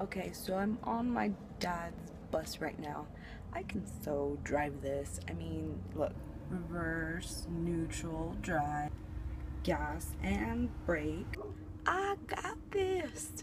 Okay, so I'm on my dad's bus right now. I can so drive this. I mean, look, reverse, neutral, drive, gas, and brake. I got this.